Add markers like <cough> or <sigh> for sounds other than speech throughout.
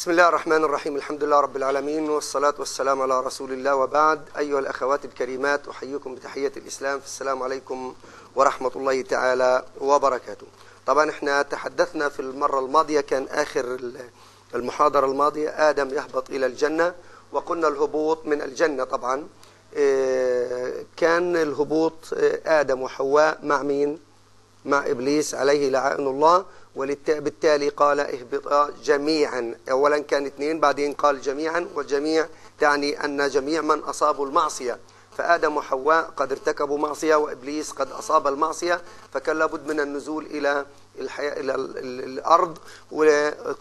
بسم الله الرحمن الرحيم الحمد لله رب العالمين والصلاة والسلام على رسول الله وبعد أيها الأخوات الكريمات أحييكم بتحية الإسلام السلام عليكم ورحمة الله تعالى وبركاته طبعا إحنا تحدثنا في المرة الماضية كان آخر المحاضرة الماضية آدم يهبط إلى الجنة وقلنا الهبوط من الجنة طبعا كان الهبوط آدم وحواء مع مين مع إبليس عليه لعائن الله وبالتالي قال اهبطا جميعا. أولا كان اثنين بعدين قال جميعا والجميع تعني أن جميع من أصابوا المعصية. فآدم وحواء قد ارتكبوا معصية وإبليس قد أصاب المعصية. فكان لابد من النزول إلى الحياة إلى الأرض.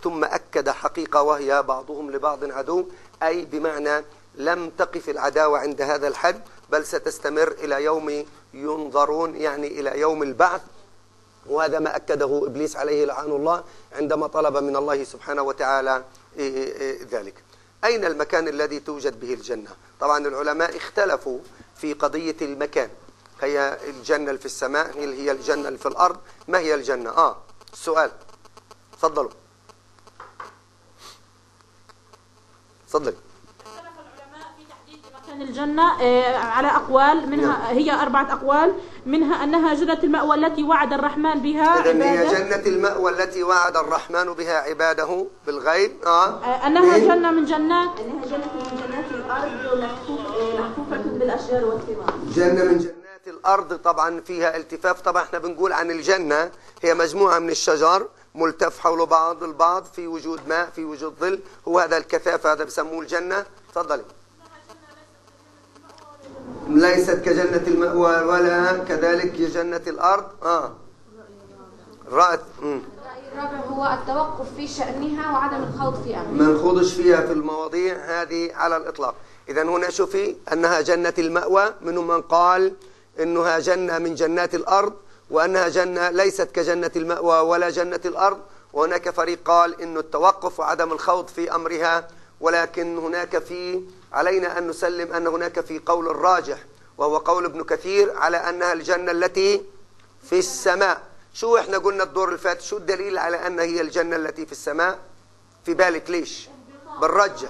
ثم أكد حقيقة وهي بعضهم لبعض عدو. أي بمعنى لم تقف العداوة عند هذا الحد بل ستستمر إلى يوم ينظرون يعني إلى يوم البعث. وهذا ما أكده إبليس عليه لعان الله عندما طلب من الله سبحانه وتعالى ذلك. أين المكان الذي توجد به الجنة؟ طبعا العلماء اختلفوا في قضية المكان. هي الجنة في السماء هي الجنة في الأرض؟ ما هي الجنة؟ آه السؤال تفضلوا. تفضلي. مكان الجنة على أقوال منها نعم. هي أربعة أقوال. منها أنها جنة المأوى التي وعد الرحمن بها إذن هي جنة المأوى التي وعد الرحمن بها عباده بالغيب آه. آه أنها إيه؟ جنة من جنات. أنها جنة من جنات الأرض محفوفة بالأشجار والثمار جنة من جنات الأرض طبعا فيها التفاف. طبعا إحنا بنقول عن الجنة هي مجموعة من الشجر ملتف حول بعض البعض في وجود ماء في وجود ظل. هو هذا الكثاف هذا بسموه الجنة. تفضلي. ليست كجنة المأوى ولا كذلك جنة الأرض. آه. رأت. الرابع هو التوقف في شأنها وعدم الخوض في أمرها. ما نخوضش فيها في المواضيع هذه على الإطلاق. إذا هنا شوفي أنها جنة المأوى منهم من قال أنها جنة من جنات الأرض وأنها جنة ليست كجنة المأوى ولا جنة الأرض. وهناك فريق قال أن التوقف وعدم الخوض في أمرها ولكن هناك في علينا أن نسلم أن هناك في قول الراجح وهو قول ابن كثير على أنها الجنة التي في السماء. شو إحنا قلنا الدور اللي فات؟ شو الدليل على أن هي الجنة التي في السماء؟ في بالك ليش؟ بنرجح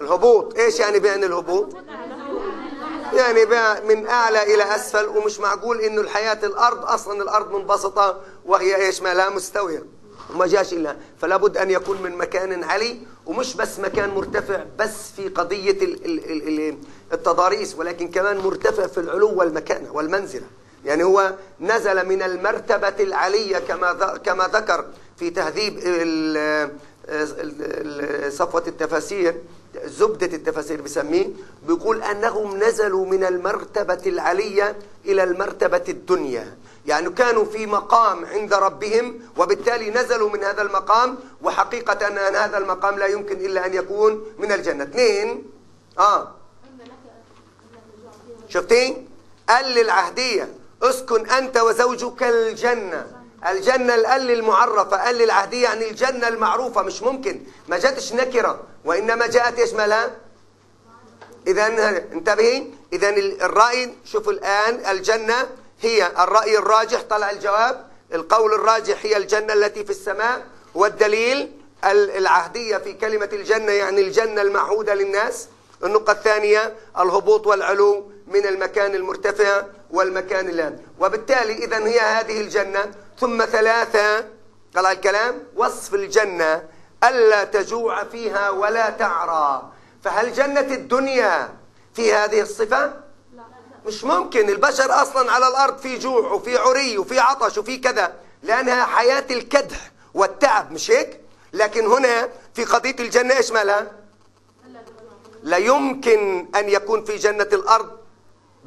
الهبوط. إيش يعني بين الهبوط؟ يعني من أعلى إلى أسفل ومش معقول إنه الحياة الأرض أصلا الأرض منبسطة وهي إيش؟ ما لا مستوية. وما جاش إلا فلا بد أن يكون من مكان عالي ومش بس مكان مرتفع بس في قضية التضاريس ولكن كمان مرتفع في العلو والمكانة والمنزلة. يعني هو نزل من المرتبة العلية كما كما ذكر في تهذيب صفوة التفاسير زبدة التفاسير بسميه بيقول أنهم نزلوا من المرتبة العلية إلى المرتبة الدنيا. يعني كانوا في مقام عند ربهم وبالتالي نزلوا من هذا المقام وحقيقة أن هذا المقام لا يمكن إلا أن يكون من الجنة. اثنين آه. شفتين قال للعهدية اسكن أنت وزوجك الجنة. الجنة القل المعرفة قال للعهدية يعني الجنة المعروفة مش ممكن. ما جاتش نكرة وإنما جاءت يشملها إذا انتبهين إذا الرأي شوفوا الآن الجنة هي الرأي الراجح طلع الجواب. القول الراجح هي الجنة التي في السماء. والدليل العهدية في كلمة الجنة يعني الجنة المعهودة للناس. النقطة الثانية الهبوط والعلو من المكان المرتفع والمكان الآن. وبالتالي إذا هي هذه الجنة. ثم ثلاثة قال الكلام وصف الجنة ألا تجوع فيها ولا تعرى فهل جنة الدنيا في هذه الصفة؟ مش ممكن البشر أصلا على الأرض في جوع وفي عري وفي عطش وفي كذا لأنها حياة الكدح والتعب مش هيك؟ لكن هنا في قضية الجنة إيش مالها؟ لا يمكن أن يكون في جنة الأرض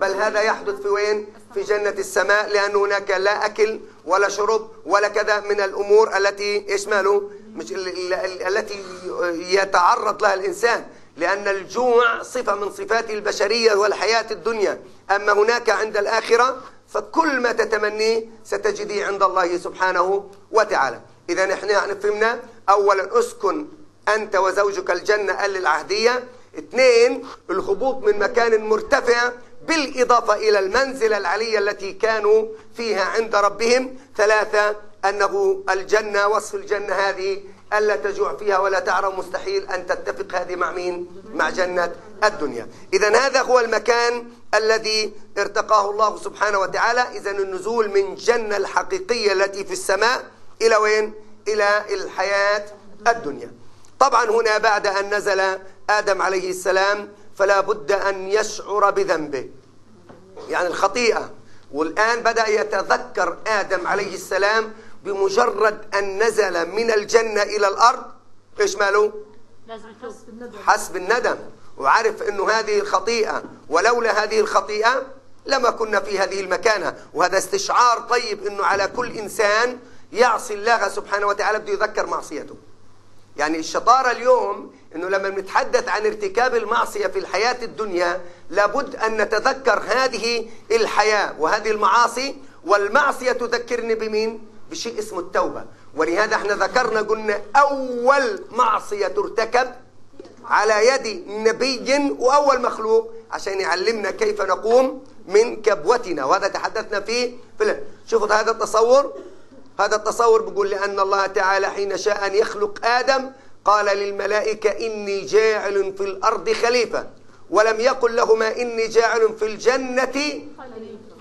بل هذا يحدث في وين؟ في جنة السماء لأن هناك لا أكل ولا شرب ولا كذا من الأمور التي إيش ماله؟ مش التي يتعرض لها الإنسان لأن الجوع صفة من صفات البشرية والحياة الدنيا أما هناك عند الآخرة فكل ما تتمنيه ستجديه عند الله سبحانه وتعالى إذا يعني فهمنا أولا أسكن أنت وزوجك الجنة للعهدية اثنين الهبوط من مكان مرتفع بالإضافة إلى المنزلة العلية التي كانوا فيها عند ربهم ثلاثة أنه الجنة وصف الجنة هذه ألا تجوع فيها ولا تعرى مستحيل أن تتفق هذه مع مين؟ مع جنة الدنيا. إذا هذا هو المكان الذي ارتقاه الله سبحانه وتعالى. إذا النزول من جنة الحقيقية التي في السماء إلى وين؟ إلى الحياة الدنيا. طبعا هنا بعد أن نزل آدم عليه السلام فلا بد أن يشعر بذنبه. يعني الخطيئة. والآن بدأ يتذكر آدم عليه السلام بمجرد أن نزل من الجنة إلى الأرض. إيش ماله؟ حسب الندم. وعرف أنه هذه الخطيئة ولولا هذه الخطيئة لما كنا في هذه المكانة. وهذا استشعار طيب أنه على كل إنسان يعصي الله سبحانه وتعالى بده يذكر معصيته. يعني الشطارة اليوم أنه لما نتحدث عن ارتكاب المعصية في الحياة الدنيا لابد أن نتذكر هذه الحياة وهذه المعاصي. والمعصية تذكرني بمين؟ بشيء اسمه التوبة. ولهذا إحنا ذكرنا قلنا أول معصية ترتكب على يد نبي وأول مخلوق عشان يعلمنا كيف نقوم من كبوتنا. وهذا تحدثنا فيه في شوفوا هذا التصور. هذا التصور بيقول لأن الله تعالى حين شاء أن يخلق آدم قال للملائكة إني جاعل في الأرض خليفة ولم يقل لهما إني جاعل في الجنة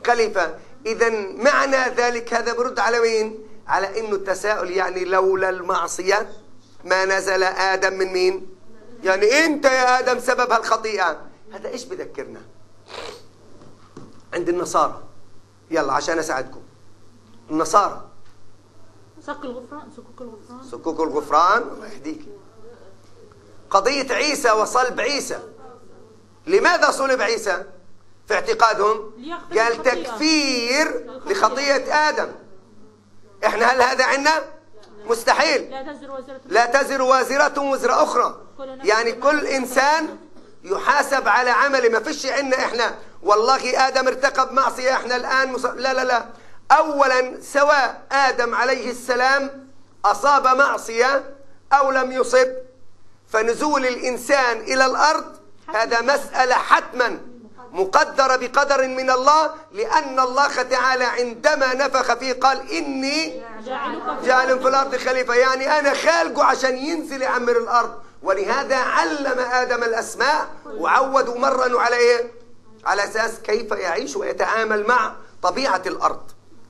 خليفة إذا معنى ذلك هذا برد على مين؟ على إنه التساؤل يعني لولا المعصية ما نزل آدم من مين؟ يعني أنت يا آدم سبب هالخطيئة هذا إيش بذكرنا؟ عند النصارى يلا عشان أساعدكم النصارى صك الغفران صكوك الغفران. صكوك الغفران الله يهديك. قضية عيسى وصلب عيسى. لماذا صلب عيسى؟ في اعتقادهم قال تكفير لخطية آدم. إحنا هل هذا عندنا؟ مستحيل. لا تزر وزرة لا تزر وازرة وزر أخرى. يعني كل إنسان يحاسب على عمله ما فيش عندنا إحنا. والله آدم ارتكب معصية إحنا الآن مص... لا لا لا. أولا سواء آدم عليه السلام أصاب معصية أو لم يصب فنزول الإنسان إلى الأرض هذا مسألة حتما مقدرة بقدر من الله لأن الله تعالى عندما نفخ فيه قال إني جعل في الأرض خليفة يعني أنا خالقه عشان ينزل يعمر الأرض. ولهذا علم آدم الأسماء وعودوا مرنوا على إيه؟ على أساس كيف يعيش ويتعامل مع طبيعة الأرض.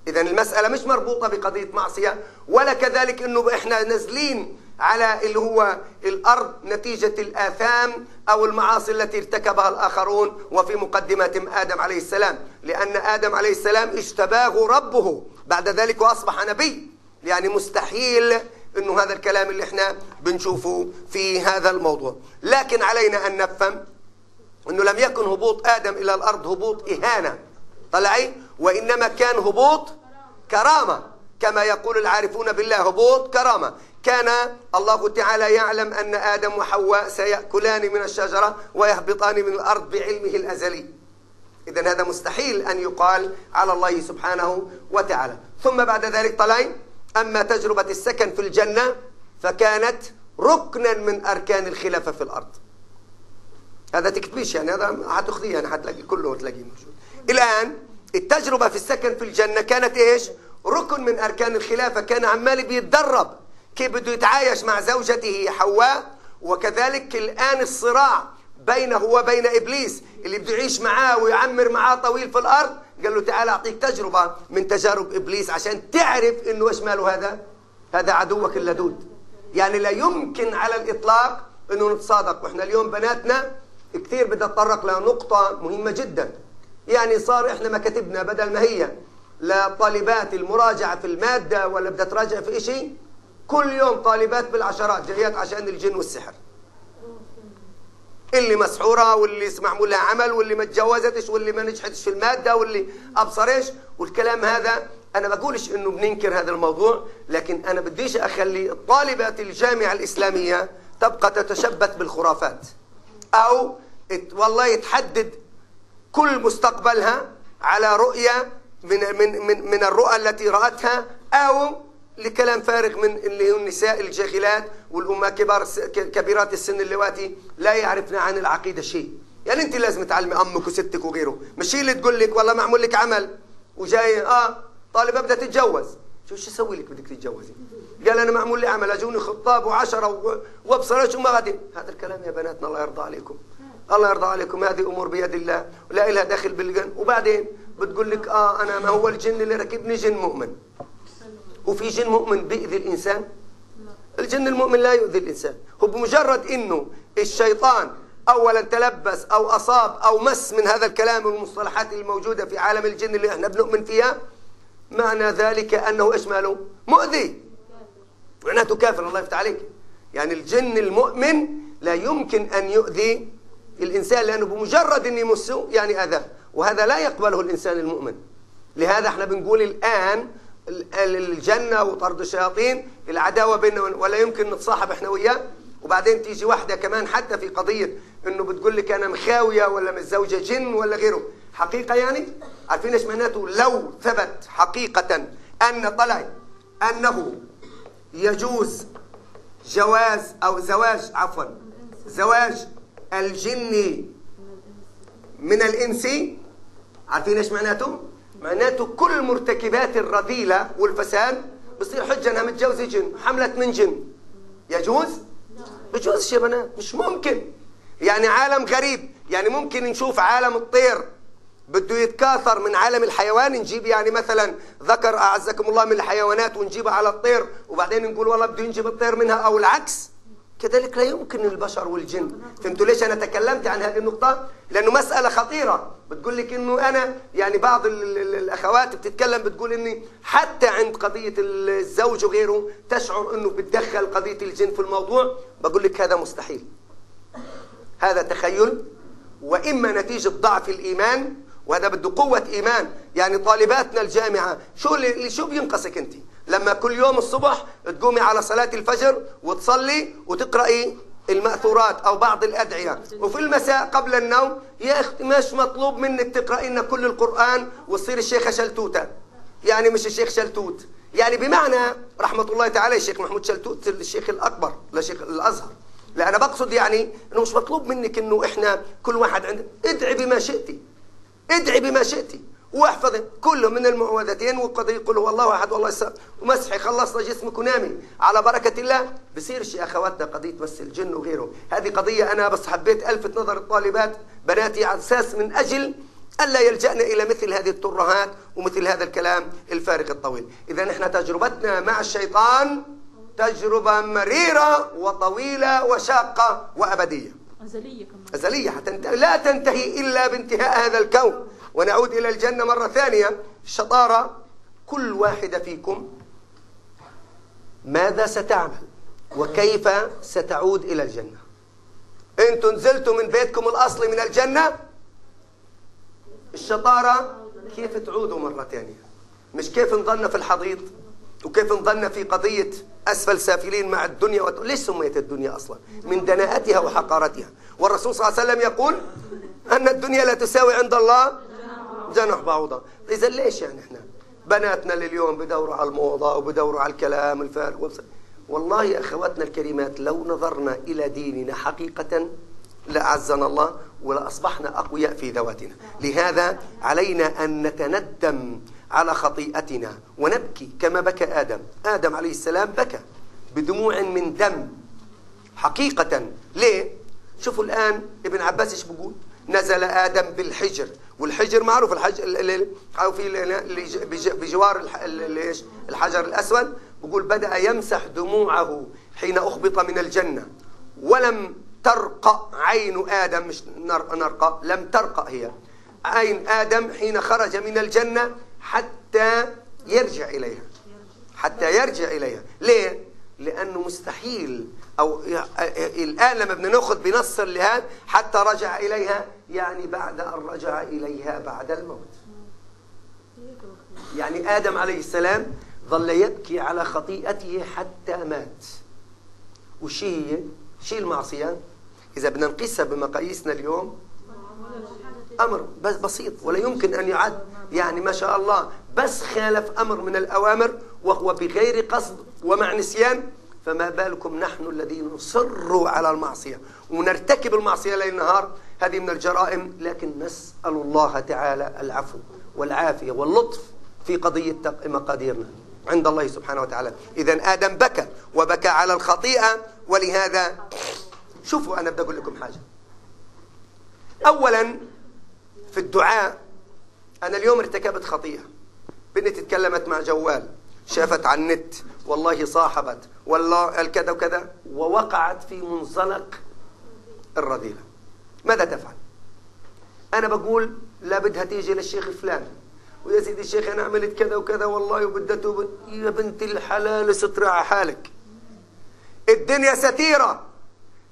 إذا المسألة مش مربوطة بقضية معصية ولا كذلك إنه إحنا نازلين على اللي هو الأرض نتيجة الآثام أو المعاصي التي ارتكبها الآخرون وفي مقدمتهم آدم عليه السلام. لأن آدم عليه السلام اجتباه ربه. بعد ذلك وأصبح نبي. يعني مستحيل أنه هذا الكلام اللي إحنا بنشوفه في هذا الموضوع. لكن علينا أن نفهم أنه لم يكن هبوط آدم إلى الأرض هبوط إهانة. طلعي وإنما كان هبوط كرامة كما يقول العارفون بالله هبوط كرامة. كان الله تعالى يعلم أن آدم وحواء سيأكلان من الشجرة ويهبطان من الأرض بعلمه الأزلي. إذا هذا مستحيل أن يقال على الله سبحانه وتعالى. ثم بعد ذلك طلعين أما تجربة السكن في الجنة فكانت ركنا من أركان الخلافة في الأرض. هذا تكتبيش يعني هذا هتاخذيه يعني هتلاقي كله تلاقيه موجود. الآن التجربة في السكن في الجنة كانت إيش؟ ركن من أركان الخلافة كان عمال بيتدرب كيف بده يتعايش مع زوجته حواء. وكذلك الآن الصراع بينه وبين إبليس اللي بده يعيش معاه ويعمر معاه طويل في الأرض. قال له تعال أعطيك تجربة من تجارب إبليس عشان تعرف إنه إيش ماله هذا؟ هذا عدوك اللدود. يعني لا يمكن على الإطلاق إنه نتصادق. وإحنا اليوم بناتنا كثير بدها تطرق لنقطة مهمة جدا. يعني صار إحنا مكاتبنا بدل ما هي لطالبات المراجعة في المادة ولا بدها تراجع في إشي كل يوم طالبات بالعشرات جايات عشان الجن والسحر. اللي مسحورة واللي معمول لها عمل واللي ما تجوزتش واللي ما نجحتش في المادة واللي أبصرش والكلام هذا أنا بقولش إنه بننكر هذا الموضوع لكن أنا بديش أخلي طالبات الجامعة الإسلامية تبقى تتشبث بالخرافات. أو والله يتحدد كل مستقبلها على رؤية من من من من الرؤى التي رأتها أو لكلام فارغ من اللي هم النساء الجاهلات والأمة كبار كبيرات السن اللواتي لا يعرفن عن العقيدة شيء. يعني أنت لازم تعلمي أمك وستك وغيره. مش هي اللي تقول لك والله معمول لك عمل وجاي آه طالبة بدها تتجوز. شو شو أسوي لك بدك تتجوزي؟ قال أنا معمول لي عمل أجوني خطاب وعشرة وابصرش وما غادي. هذا الكلام يا بناتنا الله يرضى عليكم. الله يرضى عليكم هذه أمور بيد الله. ولا لها دخل بالجن. وبعدين بتقول لك آه أنا ما هو الجن اللي ركبني؟ جن مؤمن. وفي جن مؤمن بيأذي الإنسان؟ الجن المؤمن لا يؤذي الإنسان. هو بمجرد إنه الشيطان اولا تلبس أو أصاب أو مس من هذا الكلام والمصطلحات الموجودة في عالم الجن اللي إحنا بنؤمن فيها معنى ذلك أنه إيش ماله؟ مؤذي. معناته كافر الله يفتح عليك. يعني الجن المؤمن لا يمكن أن يؤذي الإنسان لأنه بمجرد أن يمسه يعني اذاه وهذا لا يقبله الإنسان المؤمن. لهذا إحنا بنقول الآن الجنة وطرد الشياطين العداوة بيننا ولا يمكن نتصاحب إحنا وياه. وبعدين تيجي واحدة كمان حتى في قضية إنه بتقول لك أنا مخاوية ولا متزوجة جن ولا غيره. حقيقة يعني؟ عارفين إيش معناته؟ لو ثبت حقيقة أن طلع أنه يجوز جواز أو زواج عفوا زواج الجن من الإنس. عارفين إيش معناته؟ معناته كل مرتكبات الرذيلة والفساد بصير حجه انها متجوزة جن حملت من جن. يجوز؟ بجوز يا بنات مش ممكن. يعني عالم غريب يعني ممكن نشوف عالم الطير بده يتكاثر من عالم الحيوان نجيب يعني مثلا ذكر أعزكم الله من الحيوانات ونجيبها على الطير وبعدين نقول والله بده ينجب الطير منها أو العكس. كذلك لا يمكن البشر والجن. فهمتوا ليش أنا تكلمت عن هذه النقطة؟ لأنه مسألة خطيرة. بتقول لك إنه أنا يعني بعض الأخوات بتتكلم بتقول إني حتى عند قضية الزوج وغيره تشعر إنه بتدخل قضية الجن في الموضوع. بقول لك هذا مستحيل. هذا تخيل. وإما نتيجة ضعف الإيمان وهذا بده قوة إيمان. يعني طالباتنا الجامعة شو اللي شو بينقصك أنت؟ لما كل يوم الصبح تقومي على صلاة الفجر وتصلي وتقرأي المأثورات أو بعض الأدعية. وفي المساء قبل النوم يا أختي مش مطلوب منك تقرأين كل القرآن وتصير الشيخة شلتوتة يعني مش الشيخ شلتوت. يعني بمعنى رحمة الله تعالى الشيخ محمود شلتوت الشيخ الأكبر لشيخ الأزهر. لا أنا بقصد يعني أنه مش مطلوب منك أنه إحنا كل واحد عنده ادعي بما شئتي ادعي بما شئتي واحفظي كله من المعوذتين وقضي. يقول هو الله أحد والله السلام ومسحي خلصنا جسمك ونامي على بركة الله بصيرش يا أخواتنا قضية بس الجن وغيره. هذه قضية أنا بس حبيت الفت نظر الطالبات بناتي على أساس من أجل ألا يلجانا إلى مثل هذه الترهات ومثل هذا الكلام الفارغ الطويل. إذا إحنا تجربتنا مع الشيطان تجربة مريرة وطويلة وشاقة وأبدية. أزلية كمان. أزلية حتى لا تنتهي إلا بانتهاء هذا الكون. ونعود إلى الجنة مرة ثانية. الشطارة كل واحدة فيكم ماذا ستعمل؟ وكيف ستعود إلى الجنة؟ أنتم نزلتوا من بيتكم الأصلي من الجنة الشطارة كيف تعودوا مرة ثانية؟ مش كيف نظلنا في الحضيض؟ وكيف نظلنا في قضية أسفل سافلين مع الدنيا وت... ليش سميت الدنيا أصلا؟ من دناءتها وحقارتها. والرسول صلى الله عليه وسلم يقول أن الدنيا لا تساوي عند الله جناح بعوضة. إذا ليش يعني إحنا؟ بناتنا لليوم بدوروا على الموضة وبدوروا على الكلام الفارغ. والله يا أخواتنا الكريمات لو نظرنا إلى ديننا حقيقة لأعزنا الله ولأصبحنا أقوياء في ذواتنا. لهذا علينا أن نتندم على خطيئتنا. ونبكي كما بكى آدم. آدم عليه السلام بكى بدموع من دم حقيقة. ليه؟ شوفوا الآن ابن عباس إيش بيقول؟ نزل آدم بالحجر. والحجر معروف الحجر أو في بجوار الحجر الأسود. بيقول بدأ يمسح دموعه حين أخبط من الجنة. ولم ترقى عين آدم. مش نرقى لم ترقى هي. عين آدم حين خرج من الجنة حتى يرجع إليها. حتى يرجع إليها. ليه؟ لأنه مستحيل. أو الآن لما بدنا نأخذ بنص لهذا حتى رجع إليها يعني بعد أن رجع إليها بعد الموت. يعني آدم عليه السلام ظل يبكي على خطيئته حتى مات. وشي هي؟ شي المعصية؟ إذا بدنا نقيسها بمقاييسنا اليوم أمر بس بسيط. ولا يمكن أن يعد. يعني ما شاء الله بس خالف أمر من الأوامر وهو بغير قصد ومع نسيان فما بالكم نحن الذين نصر على المعصية ونرتكب المعصية ليل نهار؟ هذه من الجرائم لكن نسأل الله تعالى العفو والعافية واللطف في قضية مقاديرنا. عند الله سبحانه وتعالى. إذا آدم بكى وبكى على الخطيئة ولهذا شوفوا أنا بدي أقول لكم حاجة. أولا في الدعاء أنا اليوم ارتكبت خطيئة. بنتي تكلمت مع جوال شافت على النت والله صاحبت والله الكذا وكذا ووقعت في منزلق الرذيلة. ماذا تفعل؟ أنا بقول لا بدها تيجي للشيخ فلان. ويا سيدي الشيخ أنا عملت كذا وكذا والله وبدها توب. يا بنت الحلال ستر على حالك. الدنيا ستيرة.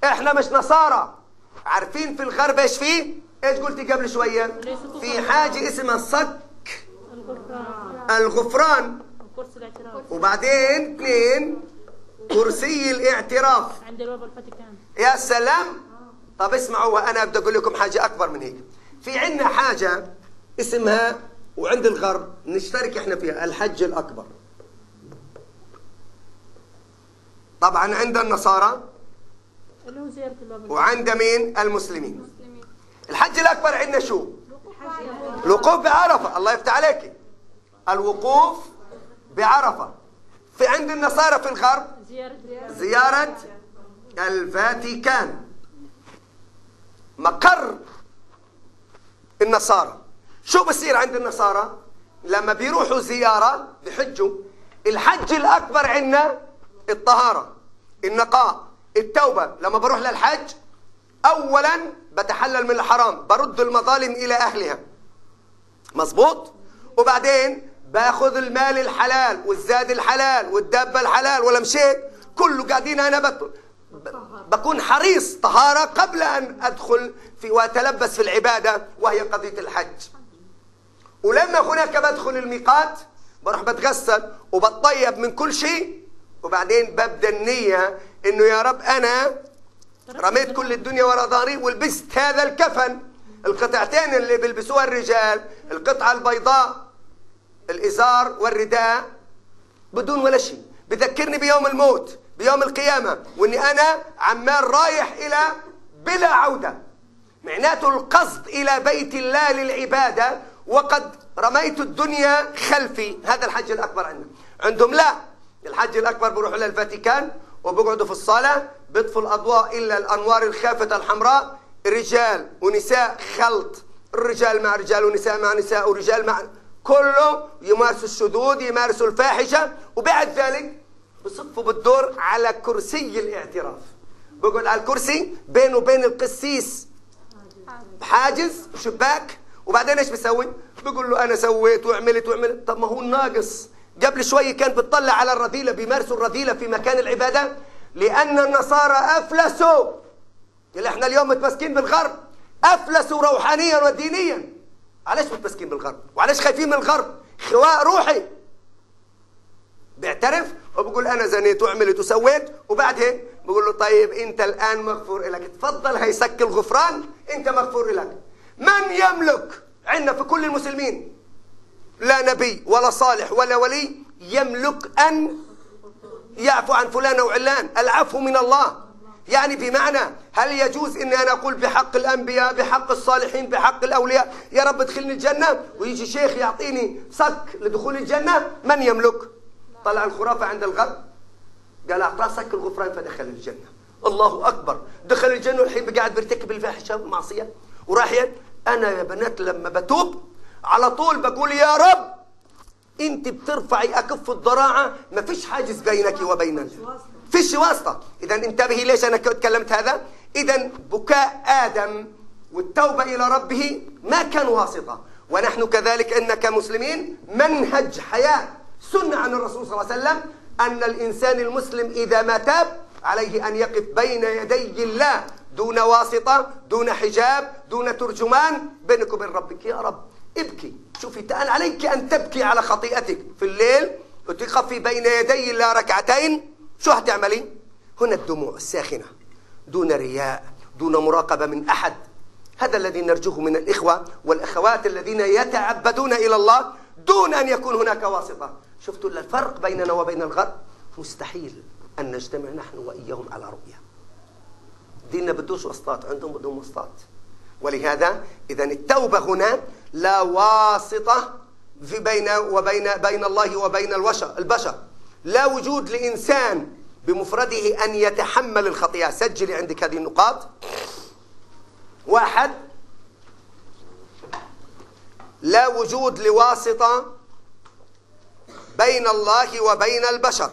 إحنا مش نصارى. عارفين في الغرب إيش فيه؟ إيش قلتي قبل شوية؟ في حاجة اسمها صك. الغفران. الغفران كرسي الاعتراف وبعدين اثنين كرسي الاعتراف. عند باب الفاتيكان يا سلام. طب اسمعوا وأنا بدي أقول لكم حاجة أكبر من هيك. في عندنا حاجة اسمها وعند الغرب نشترك إحنا فيها الحج الأكبر. طبعا عند النصارى. وعند مين؟ المسلمين. الحج الأكبر عندنا شو؟ الوقوف بعرفة الله يفتح عليك الوقوف بعرفة. في عند النصارى في الغرب؟ زيارة الفاتيكان. مقر النصارى. شو بصير عند النصارى؟ لما بيروحوا زيارة بحجوا. الحج الأكبر عندنا الطهارة النقاء التوبة. لما بروح للحج أولا بتحلل من الحرام برد المظالم إلى أهلها. مظبوط؟ وبعدين باخذ المال الحلال والزاد الحلال والدابة الحلال ولا مشيت كله قاعدين أنا بت... بكون حريص طهارة قبل أن أدخل في وأتلبس في العبادة وهي قضية الحج. ولما هناك بدخل الميقات بروح بتغسل وبتطيب من كل شيء وبعدين ببدأ النية إنه يا رب أنا رميت كل الدنيا ورا ظهري ولبست هذا الكفن. القطعتين اللي بيلبسوها الرجال القطعة البيضاء الإزار والرداء بدون ولا شيء. بذكرني بيوم الموت بيوم القيامة وإني أنا عمال رايح إلى بلا عودة. معناته القصد إلى بيت الله للعبادة وقد رميت الدنيا خلفي. هذا الحج الأكبر عندنا. عندهم لا. الحج الأكبر بيروحوا للفاتيكان وبيقعدوا في الصلاة بيطفوا الأضواء إلا الأنوار الخافتة الحمراء. رجال ونساء خلط. الرجال مع رجال ونساء مع نساء ورجال مع كله يمارسوا الشذوذ يمارسوا الفاحشة. وبعد ذلك بصفوا بالدور على كرسي الاعتراف. بقعد على الكرسي بينه وبين القسيس. حاجز شباك وبعدين إيش بيسوي؟ بيقول له أنا سويت وعملت وعملت. طب ما هو ناقص. قبل شوي كان بتطلع على الرذيلة بيمارسوا الرذيلة في مكان العبادة. لأن النصارى أفلسوا. اللي إحنا اليوم متمسكين بالغرب. أفلسوا روحانيا ودينيا. علاش متمسكين بالغرب؟ وعلاش خايفين من الغرب؟ خواء روحي. بيعترف؟ وبقول أنا زنيت وعملت وسويت وبعد هيك بقول له طيب أنت الآن مغفور لك تفضل هيسك الغفران. أنت مغفور لك من يملك؟ عندنا في كل المسلمين. لا نبي ولا صالح ولا ولي يملك أن يعفو عن فلان أو علان. العفو من الله. يعني بمعنى هل يجوز إني أنا أقول بحق الأنبياء بحق الصالحين بحق الأولياء يا رب ادخلني الجنة ويجي شيخ يعطيني صك لدخول الجنة من يملك؟ طلع الخرافة عند الغرب. قال اعطاه صك الغفران فدخل الجنة. الله أكبر. دخل الجنة والحين قاعد بيرتكب الفاحشة والمعصية. وراح أنا يا بنات لما بتوب على طول بقول يا رب انت بترفعي اكف الضراعة ما فيش حاجز بينك وبين فيش واسطة. اذا انتبهي ليش أنا تكلمت هذا؟ اذا بكاء آدم والتوبة إلى ربه ما كان واسطة. ونحن كذلك إن كمسلمين منهج حياة سنة عن الرسول صلى الله عليه وسلم أن الإنسان المسلم إذا ما تاب عليه أن يقف بين يدي الله دون واسطة دون حجاب دون ترجمان بينك وبين ربك. يا رب ابكي. شوفي تعال عليك أن تبكي على خطيئتك. في الليل وتقفي بين يدي الله ركعتين. شو هتعملي؟ هنا الدموع الساخنة. دون رياء دون مراقبة من أحد. هذا الذي نرجوه من الإخوة والأخوات الذين يتعبدون إلى الله دون أن يكون هناك واسطة. شفتوا الفرق بيننا وبين الغرب؟ مستحيل أن نجتمع نحن وإياهم على رؤية. ديننا بدوش واسطات عندهم بدهم واسطات. ولهذا إذا التوبة هنا لا واسطة في بين وبين بين الله وبين البشر. لا وجود لإنسان بمفرده أن يتحمل الخطيئة. سجلي عندك هذه النقاط. واحد لا وجود لواسطة بين الله وبين البشر.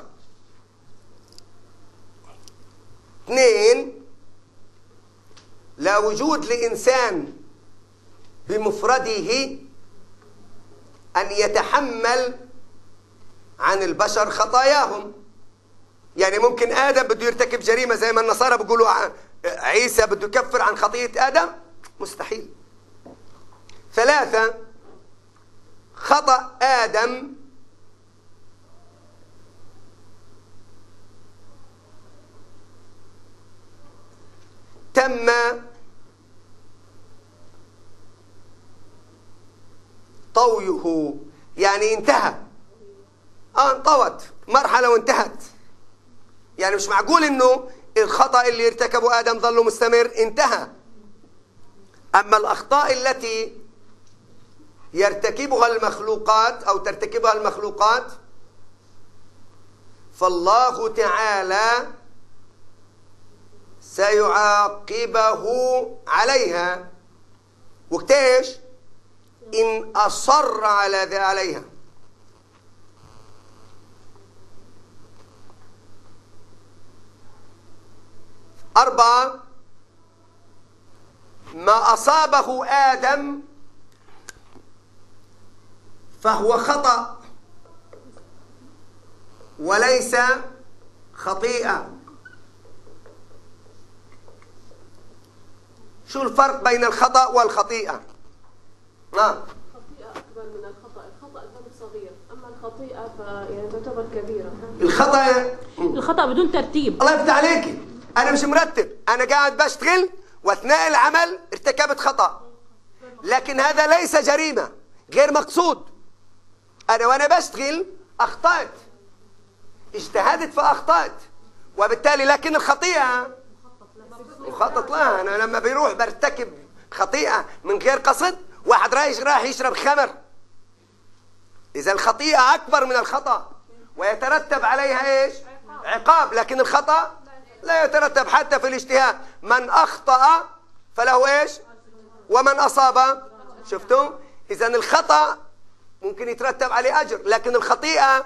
اثنين لا وجود لإنسان بمفرده أن يتحمل عن البشر خطاياهم. يعني ممكن آدم بده يرتكب جريمة زي ما النصارى بيقولوا عيسى بده يكفر عن خطية آدم؟ مستحيل. ثلاثة خطأ آدم تم طويه يعني انتهى آه انطوت. مرحلة وانتهت. يعني مش معقول إنه الخطأ اللي ارتكبه آدم ظل مستمر انتهى. أما الأخطاء التي يرتكبها المخلوقات أو ترتكبها المخلوقات فالله تعالى سيعاقبه عليها. وقتيش إن أصر على عليها أربعة ما أصابه آدم فهو خطأ وليس خطيئة شو الفرق بين الخطأ والخطيئة؟ نعم الخطيئة أكبر من الخطأ، الخطأ صغير، أما الخطيئة فيعني تعتبر كبيرة. الخطأ الخطأ بدون ترتيب الله يفتح عليكي، أنا مش مرتب، أنا قاعد بشتغل وأثناء العمل ارتكبت خطأ. لكن هذا ليس جريمة، غير مقصود. أنا وأنا بشتغل أخطأت. اجتهدت فأخطأت. وبالتالي لكن الخطيئة مخطط لها أنا لما بيروح برتكب خطيئة من غير قصد واحد رايح راح يشرب خمر. إذا الخطيئة أكبر من الخطأ ويترتب عليها إيش؟ عقاب. لكن الخطأ لا يترتب حتى في الاجتهاد. من أخطأ فله إيش؟ ومن أصاب. شفتوا إذا الخطأ ممكن يترتب عليه أجر لكن الخطيئة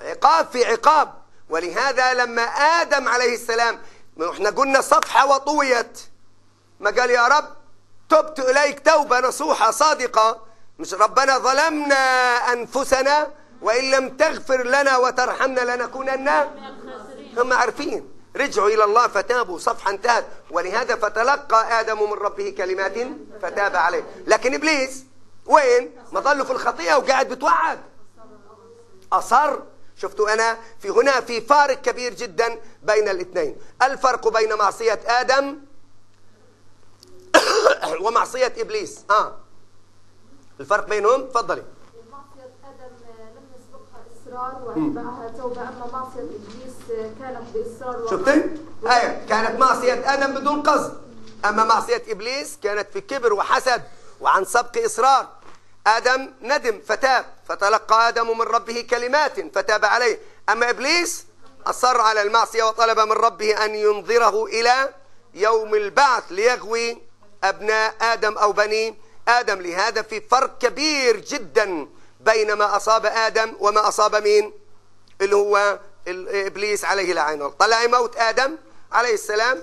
عقاب في عقاب. ولهذا لما آدم عليه السلام إحنا قلنا صفحة وطويت. ما قال يا رب؟ تبت إليك توبة نصوحة صادقة. مش ربنا ظلمنا أنفسنا وإن لم تغفر لنا وترحمنا لنكونن هم عارفين. رجعوا إلى الله فتابوا صفحة انتهت. ولهذا فتلقى آدم من ربه كلمات فتاب عليه. لكن إبليس وين؟ ما ظلوا في الخطيئة وقاعد بتوعد. أصر. شفتوا أنا في هنا في فارق كبير جدا بين الاثنين. الفرق بين معصية آدم <coughs> ومعصية إبليس. آه. الفرق بينهم؟ تفضلي. معصية آدم لم يسبقها إصرار وأتبعها توبة. أما معصية إبليس كانت بإصرار شفتي؟ كانت معصية آدم بدون قصد. أما معصية إبليس كانت في كبر وحسد وعن سبق إصرار. آدم ندم فتاب. فتلقى آدم من ربه كلمات فتاب عليه. أما إبليس؟ أصر على المعصية وطلب من ربه أن ينظره إلى يوم البعث ليغوي أبناء آدم أو بني آدم لهذا في فرق كبير جدا بين ما أصاب آدم وما أصاب مين؟ اللي هو إبليس عليه لعنه طلع موت آدم عليه السلام.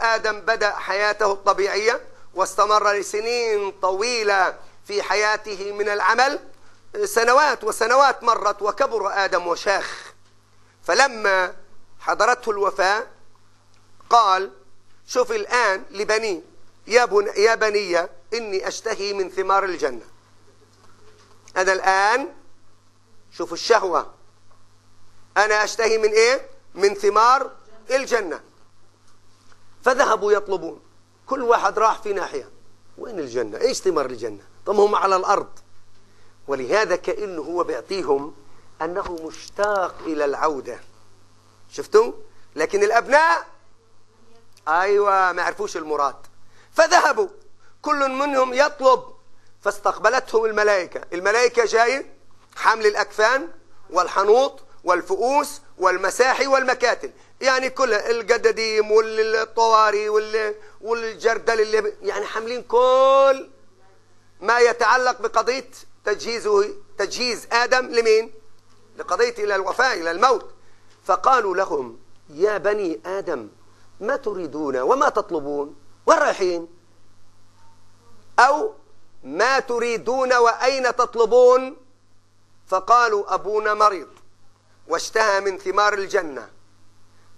آدم بدأ حياته الطبيعية واستمر لسنين طويلة في حياته من العمل. سنوات وسنوات مرت وكبر آدم وشاخ. فلما حضرته الوفاة قال شوف الآن لبني يا, بن يا بني إني أشتهي من ثمار الجنة. أنا الآن شوف الشهوة. أنا أشتهي من إيه؟ من ثمار الجنة. فذهبوا يطلبون. كل واحد راح في ناحية. وين الجنة؟ إيش ثمار الجنة؟ طب هم على الأرض. ولهذا كأنه هو بيعطيهم أنه مشتاق إلى العودة. شفتوا؟ لكن الأبناء أيوة ما عرفوش المراد. فذهبوا. كل منهم يطلب. فاستقبلتهم الملائكة. الملائكة جاية. حمل الأكفان والحنوط والفؤوس والمساحي والمكاتل يعني كل الجداديم والطواري والجردل اللي يعني حاملين كل ما يتعلق بقضية تجهيزه تجهيز آدم لمين؟ لقضية إلى الوفاة إلى الموت. فقالوا لهم يا بني آدم ما تريدون وما تطلبون؟ وين رايحين؟ أو ما تريدون وأين تطلبون؟ فقالوا أبونا مريض واشتهى من ثمار الجنة.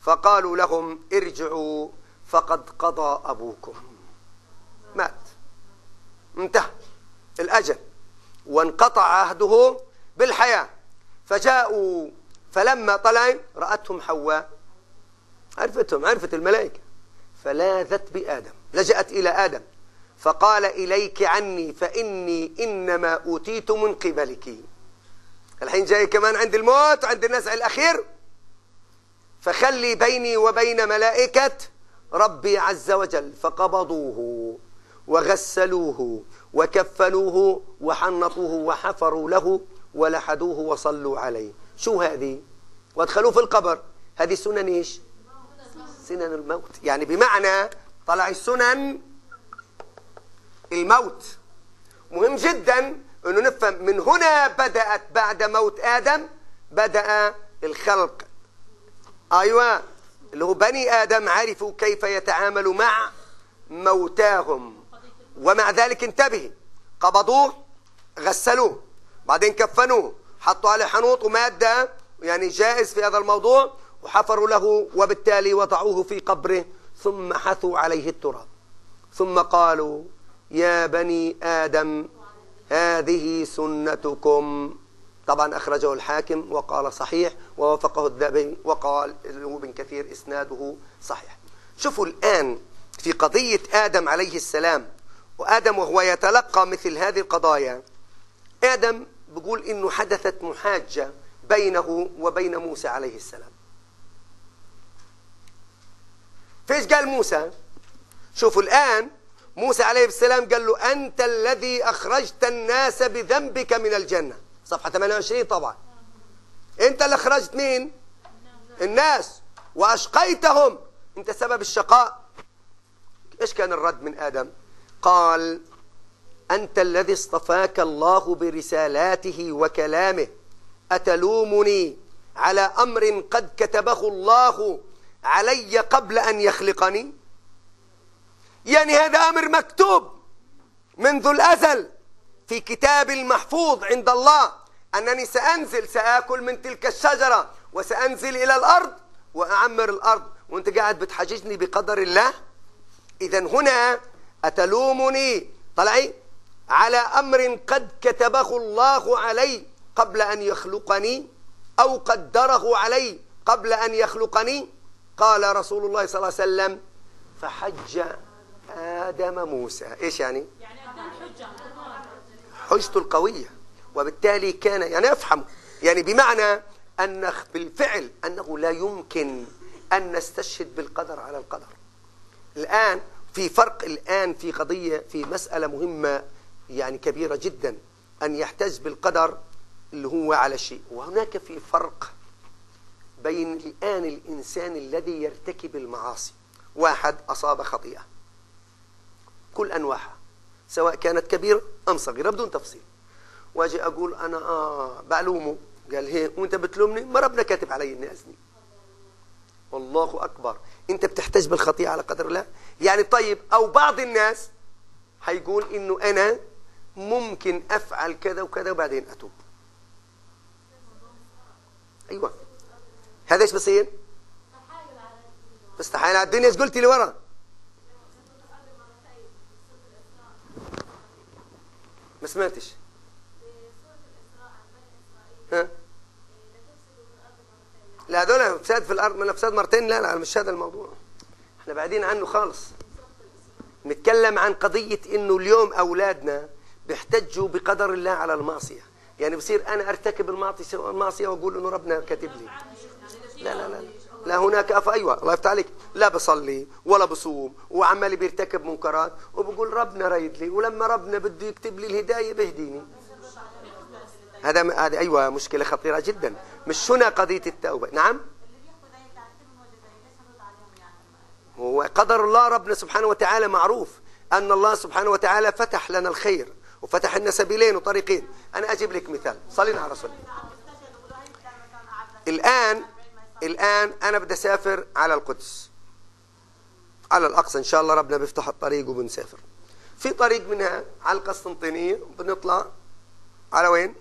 فقالوا لهم ارجعوا فقد قضى أبوكم. مات. انتهى. الأجل. وانقطع عهده بالحياة. فجاءوا فلما طلع رأتهم حواء. عرفتهم عرفت الملائكة. فلاذت بآدم. لجأت إلى آدم. فقال إليك عني فإني إنما أوتيت من قبلك. الحين جاي كمان عند الموت عند النزع الأخير. فخلي بيني وبين ملائكة ربي عز وجل. فقبضوه وغسلوه وكفلوه وحنطوه وحفروا له ولحدوه وصلوا عليه. شو هذه؟ وادخلوه في القبر. هذه سنن إيش؟ سنن الموت. يعني بمعنى طلع السنن الموت. مهم جدا إنه نفهم من هنا بدأت بعد موت آدم بدأ الخلق. أيوه اللي هو بني آدم عرفوا كيف يتعاملوا مع موتاهم. ومع ذلك انتبه قبضوه غسلوه بعدين كفنوه حطوا عليه حنوط ومادة يعني جائز في هذا الموضوع وحفروا له وبالتالي وضعوه في قبره ثم حثوا عليه التراب. ثم قالوا يا بني آدم هذه سنتكم. طبعا أخرجه الحاكم وقال صحيح ووافقه الذهبي وقال ابن كثير إسناده صحيح. شوفوا الآن في قضية آدم عليه السلام وآدم وهو يتلقى مثل هذه القضايا. آدم بيقول إنه حدثت محاجة بينه وبين موسى عليه السلام. فيش قال موسى؟ شوفوا الآن موسى عليه السلام قال له أنت الذي أخرجت الناس بذنبك من الجنة. صفحة 28 طبعا. أنت اللي أخرجت مين؟ الناس. وأشقيتهم. أنت سبب الشقاء. إيش كان الرد من آدم؟ قال أنت الذي اصطفاك الله برسالاته وكلامه. أتلومني على أمر قد كتبه الله علي قبل أن يخلقني؟ يعني هذا أمر مكتوب منذ الأزل في كتاب المحفوظ عند الله. أنني سأنزل سآكل من تلك الشجرة وسأنزل إلى الأرض وأعمر الأرض. وأنت قاعد بتحججني بقدر الله؟ إذا هنا أتلومني. طلعي. على أمر قد كتبه الله علي قبل أن يخلقني أو قدره علي قبل أن يخلقني. قال رسول الله صلى الله عليه وسلم فحج آدم موسى. إيش يعني؟ يعني حجته القوية. وبالتالي كان يعني أفهم. يعني بمعنى أن بالفعل أنه لا يمكن أن نستشهد بالقدر على القدر. الآن في فرق الآن في قضية في مسألة مهمة يعني كبيرة جدا. أن يحتج بالقدر اللي هو على شيء. وهناك في فرق بين الآن الإنسان الذي يرتكب المعاصي. واحد أصاب خطيئة. كل أنواعها سواء كانت كبيرة أم صغيرة بدون تفصيل. واجي أقول أنا آه بعلومه. قال هي وأنت بتلومني؟ ما ربنا كاتب علي إني أزني. والله أكبر. أنت بتحتج بالخطيئة على قدر الله؟ يعني طيب أو بعض الناس هيقول إنه أنا ممكن أفعل كذا وكذا وبعدين أتوب. أيوه. هذا إيش بصير؟ بستحايل على الدنيا. إيش قلتي لورا؟ ما سمعتش. ها؟ لا دول فساد في الأرض من فساد مرتين. لا لا مش هذا الموضوع. إحنا بعيدين عنه خالص. نتكلم عن قضية إنه اليوم أولادنا بيحتجوا بقدر الله على المعصية. يعني بصير أنا أرتكب المعصية وأقول إنه ربنا كاتب لي. لا لا لا لا. هناك أف أيوة الله يفتح عليك. لا بصلي ولا بصوم وعمال بيرتكب منكرات وبقول ربنا رايد لي ولما ربنا بده يكتب لي الهداية بيهديني هذا هذا أيوة مشكلة خطيرة جدا. مش هنا قضية التوبة. نعم؟ هو قدر الله ربنا سبحانه وتعالى معروف أن الله سبحانه وتعالى فتح لنا الخير وفتح لنا سبيلين وطريقين. أنا أجيب لك مثال. صلينا على رسول الآن الآن أنا بدي أسافر على القدس. على الأقصى إن شاء الله ربنا بيفتح الطريق وبنسافر. في طريق منها على القسطنطينية بنطلع على وين؟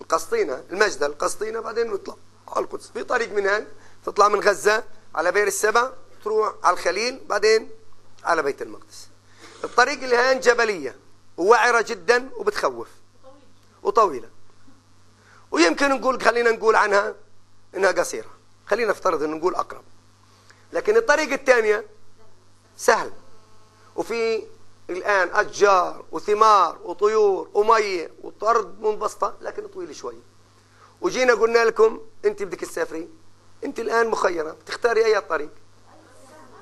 القسطينة المجدة القسطينة بعدين نطلع على القدس. في طريق منها تطلع من غزة على بئر السبع تروح على الخليل بعدين على بيت المقدس. الطريق اللي هان جبلية ووعرة جدا وبتخوف. وطويلة. ويمكن نقول خلينا نقول عنها إنها قصيرة. خلينا نفترض إن نقول أقرب. لكن الطريق الثانية سهل. وفي الآن أشجار وثمار وطيور ومية وطرد منبسطة لكن طويل شوي. وجينا قلنا لكم أنت بدك تسافري. أنت الآن مخيرة. تختاري أي طريق؟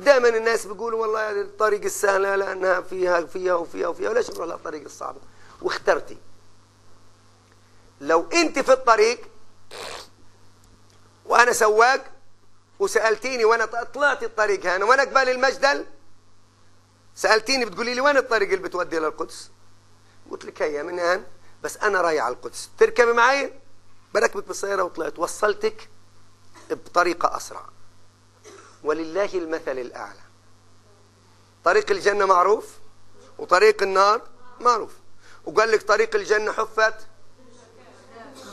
دائما الناس بيقولوا والله الطريق السهلة لأنها فيها فيها وفيها وفيها. وليش نروح للطريق الصعبة واخترتي. لو أنت في الطريق وأنا سواق وسألتيني وأنا طلعت الطريق هنا وأنا قبال المجدل سألتيني بتقولي لي وين الطريق اللي بتودي للقدس قلت لك هيا من هان بس أنا رايح على القدس. تركبي معي؟ بركبك بالسيارة وطلعت. وصلتك بطريقة أسرع. ولله المثل الأعلى. طريق الجنة معروف وطريق النار معروف. وقال لك طريق الجنة حفت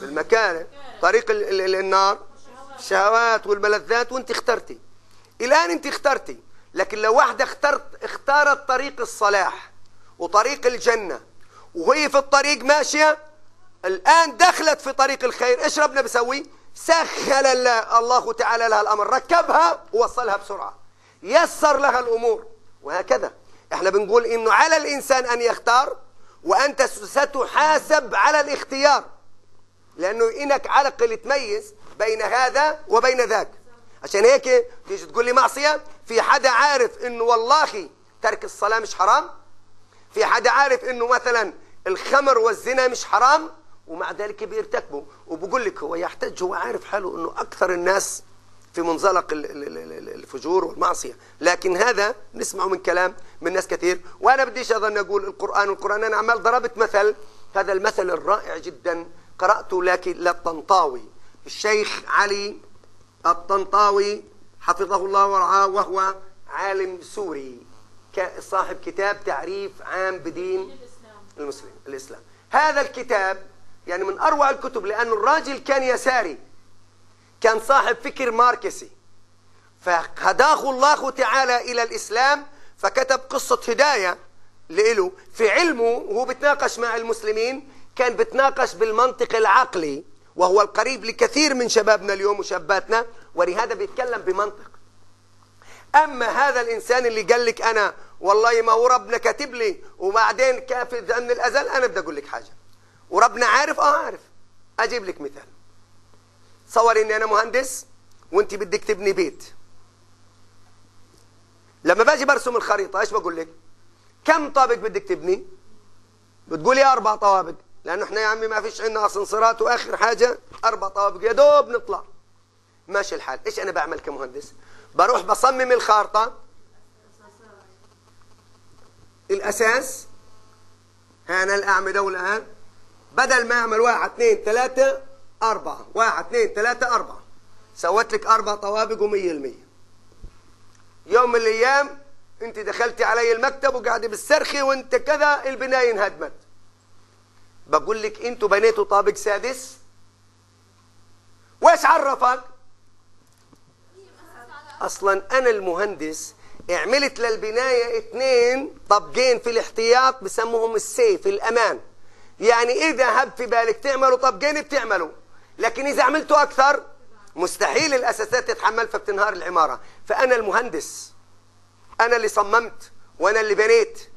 بالمكان طريق ال ال النار الشهوات والملذات وانت اخترتي. الآن انت اخترتي لكن لو واحدة اخترت اختارت طريق الصلاح وطريق الجنة وهي في الطريق ماشية الآن دخلت في طريق الخير إيش ربنا بيسوي؟ سهل الله تعالى لها الأمر. ركبها ووصلها بسرعة. يسر لها الأمور. وهكذا. إحنا بنقول إنه على الإنسان أن يختار وأنت ستحاسب على الاختيار. لأنه إنك عقل تميز بين هذا وبين ذاك. عشان هيك تيجي تقول لي معصية؟ في حدا عارف إنه والله ترك الصلاة مش حرام؟ في حدا عارف إنه مثلا الخمر والزنا مش حرام؟ ومع ذلك بيرتكبوا. وبقول لك هو يحتج هو عارف حاله إنه أكثر الناس في منزلق الفجور والمعصية. لكن هذا نسمعه من كلام من ناس كثير. وأنا بديش أظن أقول القرآن والقرآن أنا عمال ضربت مثل. هذا المثل الرائع جدا. قرأته لكن للطنطاوي الشيخ علي الطنطاوي حفظه الله ورعاه وهو عالم سوري صاحب كتاب تعريف عام بدين المسلم الإسلام. هذا الكتاب يعني من أروع الكتب لأن الراجل كان يساري كان صاحب فكر ماركسي فهداه الله تعالى إلى الإسلام فكتب قصة هداية له في علمه وهو بتناقش مع المسلمين كان بتناقش بالمنطق العقلي وهو القريب لكثير من شبابنا اليوم وشاباتنا ولهذا بيتكلم بمنطق. أما هذا الإنسان اللي قال لك أنا والله ما هو ربنا كاتب لي وبعدين كافر من الأزل أنا بدي أقول لك حاجة. وربنا عارف؟ آه عارف. أجيب لك مثال. تصور إني أنا مهندس وأنت بدك تبني بيت. لما باجي برسم الخريطة إيش بقول لك؟ كم طابق بدك تبني؟ بتقولي أربع طوابق. لأنه إحنا يا عمي ما فيش عندنا أسانسيرات وآخر حاجة أربع طوابق يا دوب نطلع. ماشي الحال. إيش أنا بعمل كمهندس؟ بروح بصمم الخارطة. الأساس هنا الأعمدة والآن بدل ما أعمل واحد اثنين ثلاثة أربعة. واحد اثنين ثلاثة أربعة. سويت لك أربع طوابق ومية المية. يوم من الأيام أنت دخلتي علي المكتب وقاعدة بالسرخي وأنت كذا البناية انهدمت. بقول لك أنتوا بنيتوا طابق سادس؟ وإيش عرفك؟ أصلا أنا المهندس عملت للبناية اثنين طبقين في الاحتياط بسموهم السيف الأمان. يعني إذا هب في بالك تعملوا طبقين بتعملوا. لكن إذا عملتوا أكثر مستحيل الأساسات تتحمل فبتنهار العمارة. فأنا المهندس. أنا اللي صممت وأنا اللي بنيت.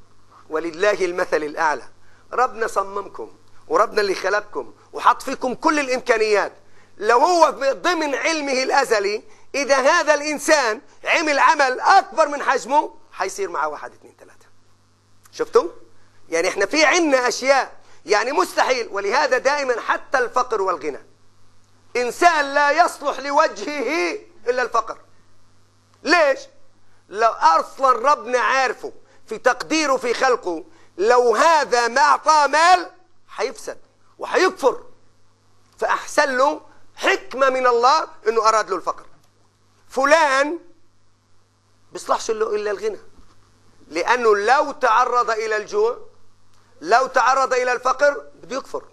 ولله المثل الأعلى. ربنا صممكم. وربنا اللي خلقكم وحط فيكم كل الإمكانيات لو هو ضمن علمه الأزلي إذا هذا الإنسان عمل عمل أكبر من حجمه حيصير معه واحد اثنين ثلاثة شفتوا؟ يعني إحنا في عنا أشياء يعني مستحيل ولهذا دائما حتى الفقر والغنى إنسان لا يصلح لوجهه إلا الفقر ليش؟ لو أصلا ربنا عارفه في تقديره في خلقه لو هذا ما أعطاه مال حيفسد وحيكفر فأحسن له حكمة من الله أنه أراد له الفقر. فلان بيصلحش له إلا الغنى لأنه لو تعرض إلى الجوع لو تعرض إلى الفقر بده يكفر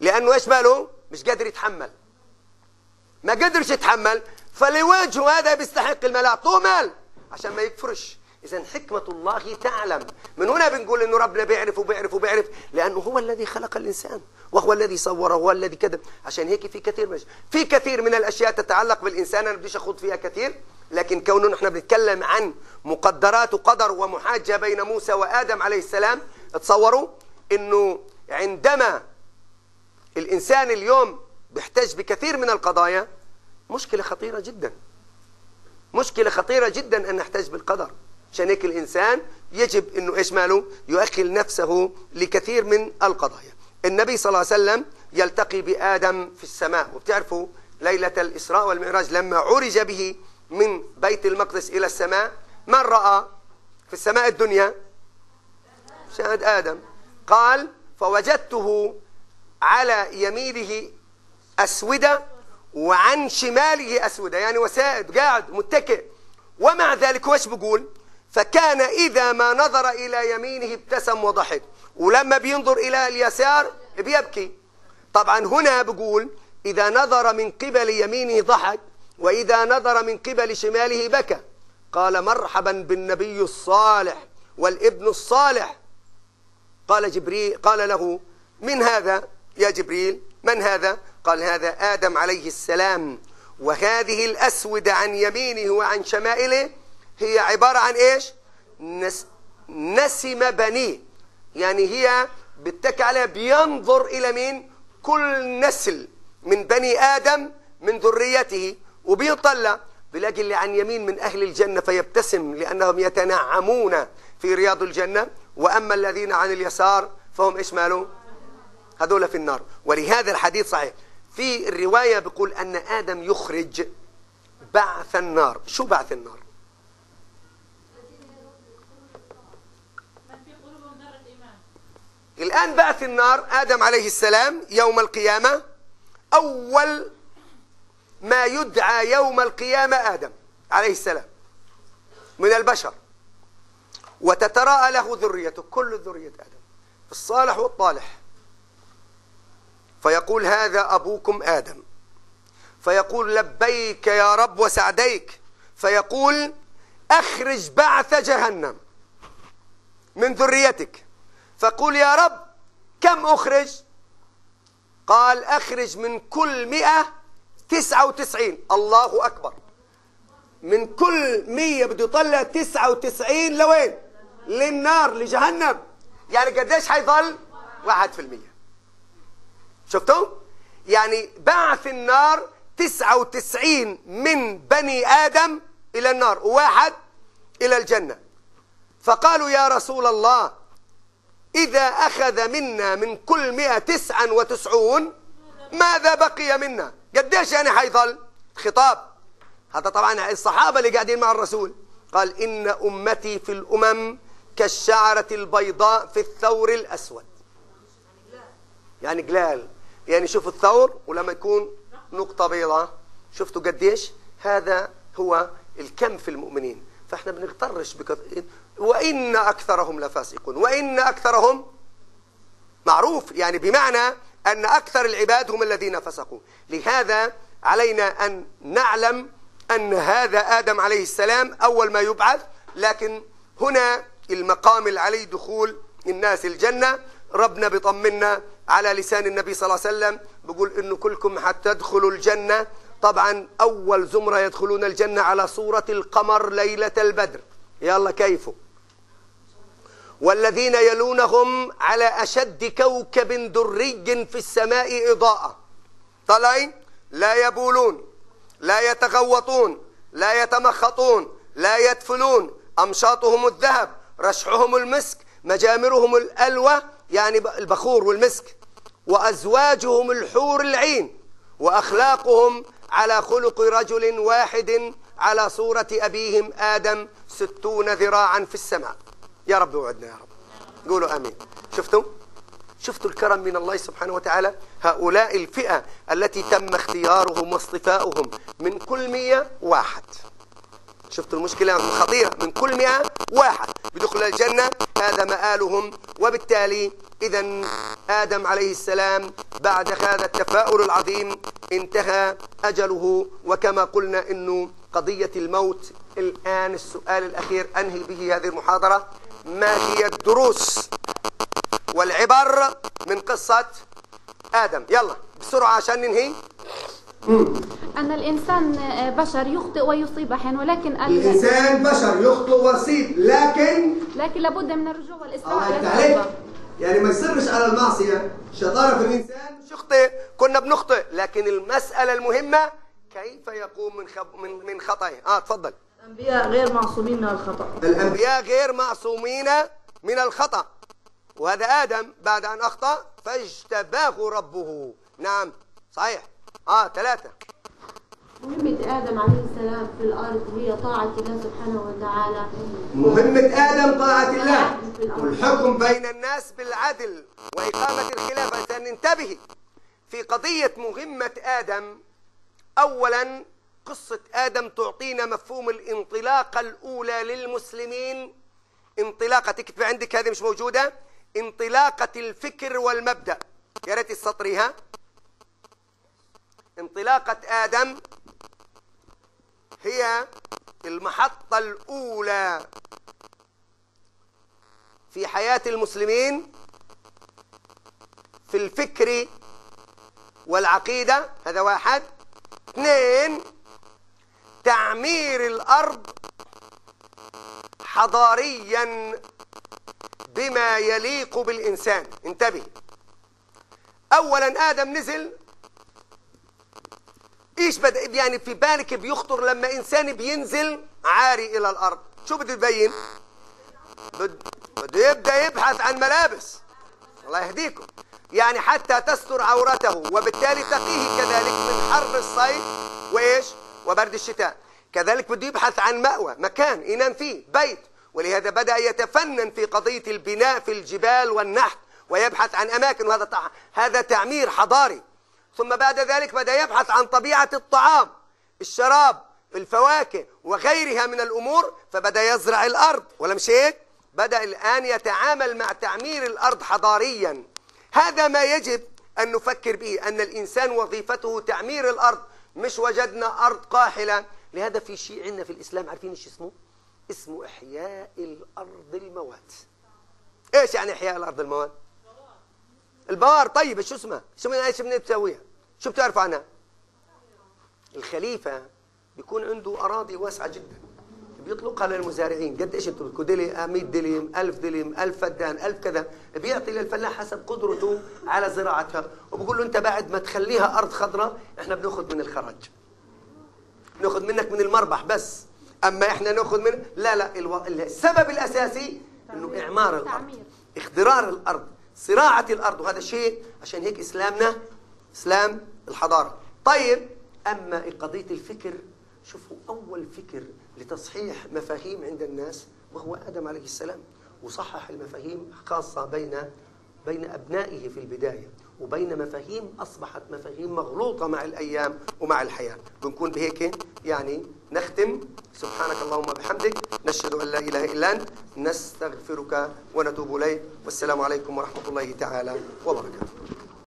لأنه إيش ماله؟ مش قادر يتحمل. ما قدرش يتحمل فلوجهه هذا بيستحق المال أعطوه مال عشان ما يكفرش. إذا حكمة الله تعلم. من هنا بنقول إنه ربنا بيعرف وبيعرف وبيعرف لأنه هو الذي خلق الإنسان وهو الذي صوره وهو الذي كذب. عشان هيك في كثير مش في كثير من الأشياء تتعلق بالإنسان. أنا بديش أخوض فيها كثير لكن كونه نحن بنتكلم عن مقدرات وقدر ومحاجة بين موسى وآدم عليه السلام تصوروا إنه عندما الإنسان اليوم بيحتاج بكثير من القضايا مشكلة خطيرة جدا. مشكلة خطيرة جدا أن نحتاج بالقدر. عشان هيك الإنسان يجب أنه إيش ماله؟ يؤخل نفسه لكثير من القضايا. النبي صلى الله عليه وسلم يلتقي بآدم في السماء. وبتعرفوا ليلة الإسراء والمعراج لما عرج به من بيت المقدس إلى السماء من رأى في السماء الدنيا؟ شاهد آدم. قال فوجدته على يمينه أسودة وعن شماله أسودة. يعني وسائد قاعد متكئ. ومع ذلك وش بقول؟ فكان إذا ما نظر إلى يمينه ابتسم وضحك. ولما بينظر إلى اليسار بيبكي. طبعا هنا بقول إذا نظر من قبل يمينه ضحك وإذا نظر من قبل شماله بكى. قال مرحبا بالنبي الصالح والابن الصالح. قال جبريل قال له من هذا يا جبريل؟ من هذا؟ قال هذا آدم عليه السلام. وهذه الأسود عن يمينه وعن شمائله هي عبارة عن إيش؟ نس نسم بنيه يعني هي بتك عليها بينظر إلى مين؟ كل نسل من بني آدم من ذريته. وبيطلع بلاقي اللي عن يمين من أهل الجنة فيبتسم لأنهم يتنعمون في رياض الجنة. وأما الذين عن اليسار فهم إيش مالوا هذول في النار. ولهذا الحديث صحيح. في الرواية بيقول أن آدم يخرج بعث النار. شو بعث النار؟ الآن بعث النار آدم عليه السلام يوم القيامة أول ما يدعى يوم القيامة آدم عليه السلام من البشر وتتراءى له ذريته كل ذرية آدم الصالح والطالح. فيقول هذا أبوكم آدم. فيقول لبيك يا رب وسعديك. فيقول أخرج بعث جهنم من ذريتك. فقل يا رب كم أخرج؟ قال أخرج من كل مئة تسعة وتسعين. الله أكبر. من كل مية بده يطلع تسعة وتسعين لوين؟ للنار لجهنم. يعني قديش حيظل؟ واحد في المية شفتوا؟ يعني بعث النار تسعة وتسعين من بني آدم إلى النار وواحد إلى الجنة. فقالوا يا رسول الله إذا أخذ منا من كل مئة تسعا وتسعون ماذا بقي منا؟ قديش يعني حيظل؟ خطاب. هذا طبعا الصحابة اللي قاعدين مع الرسول. قال إن أمتي في الأمم كالشعرة البيضاء في الثور الأسود. يعني قلال. يعني شوفوا الثور ولما يكون نقطة بيضاء. شفتوا قديش؟ هذا هو الكم في المؤمنين. فإحنا بنغترش بكثير وإن أكثرهم لفاسقون وإن أكثرهم معروف يعني بمعنى أن أكثر العباد هم الذين فسقوا. لهذا علينا أن نعلم أن هذا آدم عليه السلام أول ما يبعث لكن هنا المقام اللي عليه دخول الناس الجنة. ربنا بيطمنا على لسان النبي صلى الله عليه وسلم بيقول إنه كلكم حتى تدخلوا الجنة. طبعا أول زمرة يدخلون الجنة على صورة القمر ليلة البدر. يلا كيفه؟ والذين يلونهم على أشد كوكب دري في السماء إضاءة. طالعين لا يبولون لا يتغوطون لا يتمخطون لا يدفلون أمشاطهم الذهب رشحهم المسك مجامرهم الألوى يعني البخور والمسك. وأزواجهم الحور العين وأخلاقهم على خلق رجل واحد على صورة أبيهم آدم ستون ذراعا في السماء. يا رب وعدنا يا رب. قولوا آمين. شفتوا شفتوا الكرم من الله سبحانه وتعالى؟ هؤلاء الفئة التي تم اختيارهم واصطفاؤهم من كل مية واحد. شفتوا المشكلة الخطيرة من كل مئة واحد. بدخل الجنة هذا مآلهم وبالتالي إذا آدم عليه السلام بعد هذا التفاؤل العظيم انتهى أجله. وكما قلنا أنه قضية الموت. الآن السؤال الأخير أنهي به هذه المحاضرة. ما هي الدروس والعبر من قصة آدم. يلا بسرعة عشان ننهي. أن الإنسان بشر يخطئ ويصيب أحيانا ولكن ال- الإنسان بشر يخطئ ويصيب لكن لكن لابد من الرجوع يفتح عليك. يعني ما يصرش على المعصية. شطارة في الإنسان مش يخطئ كنا بنخطئ لكن المسألة المهمة كيف يقوم من خب من من خطأه آه تفضل. الأنبياء غير معصومين من الخطأ. الأنبياء غير معصومين من الخطأ. وهذا آدم بعد أن أخطأ فاجتباه ربه. نعم صحيح. آه ثلاثة. مهمة آدم عليه السلام في الأرض هي طاعة الله سبحانه وتعالى. مهمة آدم طاعة الله. والحكم بين الناس بالعدل وإقامة الخلافة. ننتبه في قضية مهمة آدم أولا قصة آدم تعطينا مفهوم الانطلاقة الأولى للمسلمين؟ انطلاقة تكتب عندك هذه مش موجودة؟ انطلاقة الفكر والمبدأ. يا ريت تسطريها انطلاقة آدم هي المحطة الأولى في حياة المسلمين في الفكر والعقيدة. هذا واحد. اثنين تعمير الأرض حضاريا بما يليق بالإنسان. انتبه. أولا آدم نزل. إيش بدا يعني في بالك بيخطر لما إنسان بينزل عاري إلى الأرض. شو بده يبين؟ بد- بده يبدأ يبحث عن ملابس. الله يهديكم. يعني حتى تستر عورته وبالتالي تقيه كذلك من حر الصيف وإيش؟ وبرد الشتاء. كذلك بده يبحث عن مأوى مكان ينام فيه بيت. ولهذا بدأ يتفنن في قضية البناء في الجبال والنحت ويبحث عن أماكن. وهذا هذا تعمير حضاري. ثم بعد ذلك بدأ يبحث عن طبيعة الطعام الشراب الفواكه وغيرها من الأمور. فبدأ يزرع الأرض. ولا مش هيك؟ بدأ الآن يتعامل مع تعمير الأرض حضاريا. هذا ما يجب أن نفكر به أن الإنسان وظيفته تعمير الأرض مش وجدنا أرض قاحلة. لهذا في شيء عندنا في الإسلام عارفين إيش اسمه؟ اسمه إحياء الأرض الموات. إيش يعني إحياء الأرض الموات؟ البوار طيب شو اسمها شو من إيش بتسويها شو بتعرف عنها؟ الخليفة بيكون عنده أراضي واسعة جدا. بيطلقها للمزارعين. قد إيش أنتم بدكم دلي 100 دلم 1000 دلم 1000 فدان 1000 كذا. بيعطي للفلاح حسب قدرته على زراعتها. وبقول له أنت بعد ما تخليها أرض خضراء إحنا بناخذ من الخرج ناخذ منك من المربح بس. أما إحنا ناخذ من لا لا ألو... السبب الأساسي إنه إعمار الأرض. اخضرار الأرض. صراعة الأرض. وهذا شيء عشان هيك إسلامنا إسلام الحضارة. طيب أما قضية الفكر شوفوا أول فكر لتصحيح مفاهيم عند الناس وهو آدم عليه السلام وصحح المفاهيم خاصة بين بين أبنائه في البداية وبين مفاهيم أصبحت مفاهيم مغلوطة مع الأيام ومع الحياة. بنكون بهيك يعني نختم. سبحانك اللهم وبحمدك. نشهد أن لا إله إلا أنت. نستغفرك ونتوب إليك. والسلام عليكم ورحمة الله تعالى وبركاته.